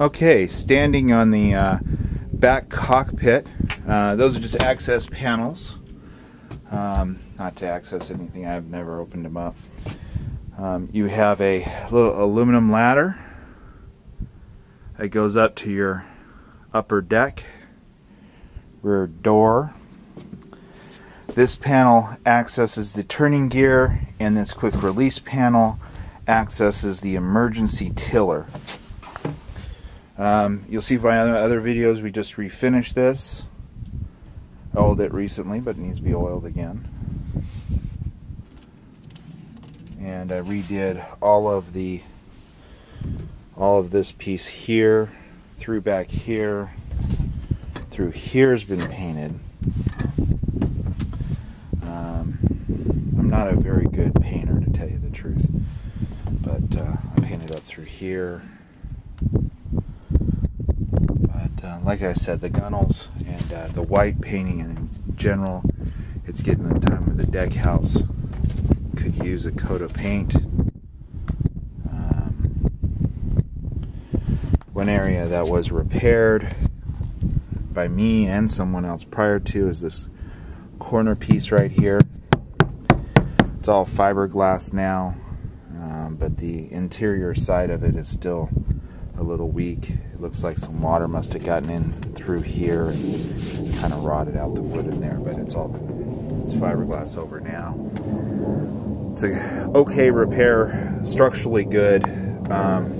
Okay, standing on the uh, back cockpit. Uh, those are just access panels. Um, not to access anything, I've never opened them up. Um, you have a little aluminum ladder that goes up to your upper deck, rear door. This panel accesses the turning gear, and this quick release panel accesses the emergency tiller. Um, you'll see by other videos we just refinished this. Oiled it recently, but it needs to be oiled again. And I redid all of the all of this piece here, through back here, through here's been painted. Um, I'm not a very good painter to tell you the truth, but uh, I painted up through here uh, like I said, the gunnels and uh, the white painting in general, it's getting the time where the deck house could use a coat of paint. Um, one area that was repaired by me and someone else prior to is this corner piece right here. It's all fiberglass now, um, but the interior side of it is still a little weak. It looks like some water must have gotten in through here and kind of rotted out the wood in there, but it's all it's fiberglass over now. It's a okay repair, structurally good, um,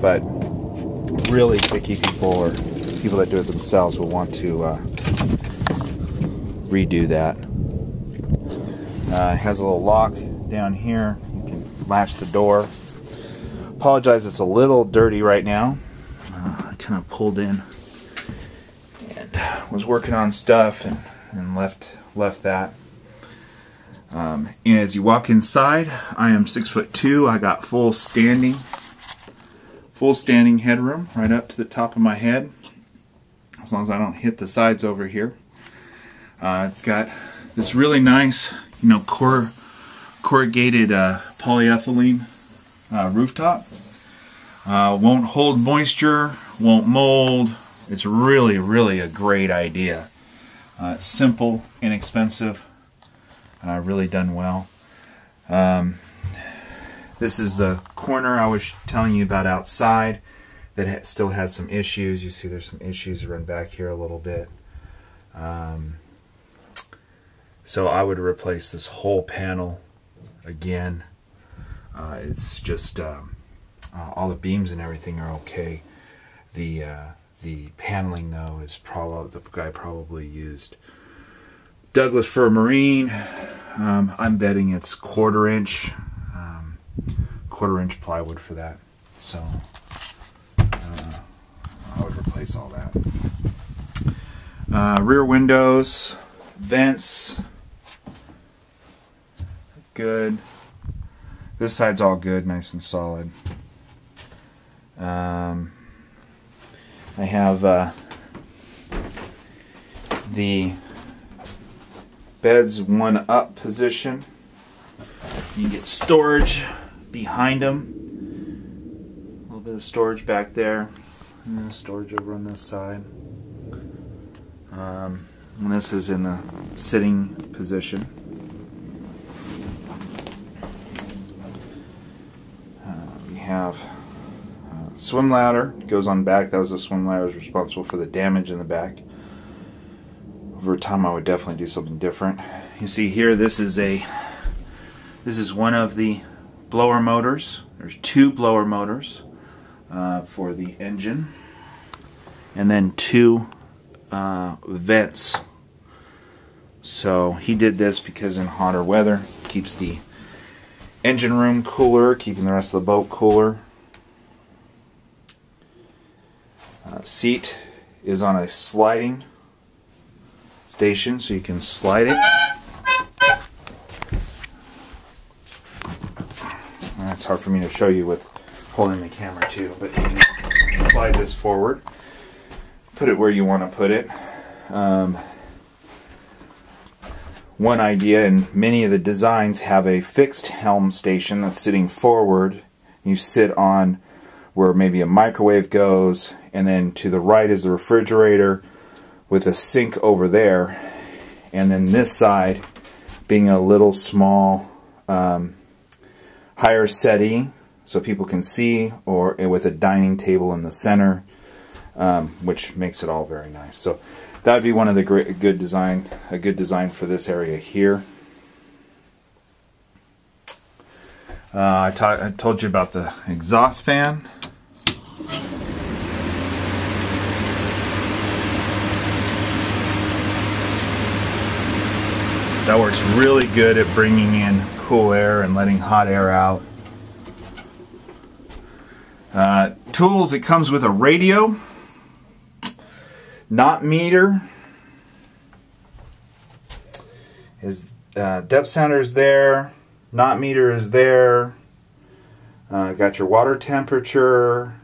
but really picky people or people that do it themselves will want to uh, redo that. Uh, it has a little lock down here. You can latch the door apologize, it's a little dirty right now. Kind of pulled in and was working on stuff and, and left left that. Um, as you walk inside, I am six foot two. I got full standing, full standing headroom right up to the top of my head, as long as I don't hit the sides over here. Uh, it's got this really nice, you know, cor corrugated uh, polyethylene uh, rooftop. Uh, won't hold moisture, won't mold. It's really, really a great idea. Uh, simple, inexpensive, uh, really done well. Um, this is the corner I was telling you about outside that ha still has some issues. You see there's some issues run back here a little bit. Um, so I would replace this whole panel again. Uh, it's just um, uh, all the beams and everything are okay. The uh, the paneling though is probably the guy probably used Douglas fir marine. Um, I'm betting it's quarter inch um, quarter inch plywood for that. So uh, I would replace all that. Uh, rear windows, vents, good. This side's all good, nice and solid. Um, I have uh, the beds one up position. You get storage behind them. A little bit of storage back there. And storage over on this side. Um, and this is in the sitting position. We have uh, swim ladder goes on back. That was the swim ladder was responsible for the damage in the back. Over time, I would definitely do something different. You see here, this is a this is one of the blower motors. There's two blower motors uh, for the engine, and then two uh, vents. So he did this because in hotter weather, keeps the engine room cooler, keeping the rest of the boat cooler. Uh, seat is on a sliding station, so you can slide it. That's hard for me to show you with holding the camera too, but you can slide this forward, put it where you want to put it. Um, one idea, and many of the designs have a fixed helm station that's sitting forward. You sit on where maybe a microwave goes, and then to the right is the refrigerator with a sink over there, and then this side being a little small um, higher settee so people can see, or with a dining table in the center, um, which makes it all very nice. So that would be one of the great good design, a good design for this area here. Uh, I, I told you about the exhaust fan. That works really good at bringing in cool air and letting hot air out. Uh, tools, it comes with a radio, knot meter. is uh, depth sounder is there, knot meter is there. Uh, got your water temperature,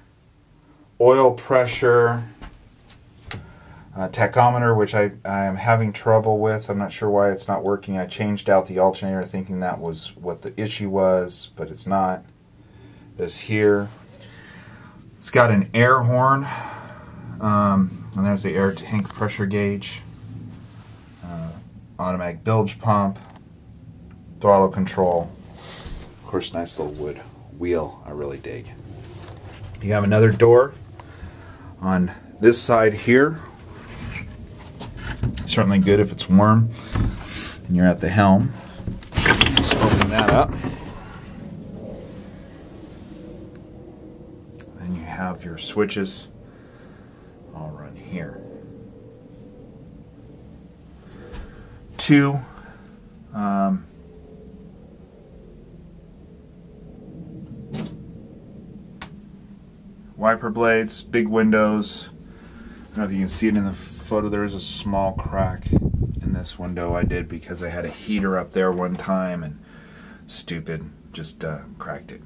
oil pressure, uh, tachometer, which I, I am having trouble with. I'm not sure why it's not working. I changed out the alternator thinking that was what the issue was, but it's not. This here. It's got an air horn, um, and there's the air tank pressure gauge, uh, automatic bilge pump, throttle control. Of course, nice little wood wheel I really dig. You have another door on this side here Certainly good if it's warm and you're at the helm. Just open that up. Then you have your switches all run here. Two um, wiper blades, big windows. I don't know if you can see it in the photo, there is a small crack in this window I did because I had a heater up there one time and stupid, just uh, cracked it.